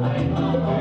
Ai,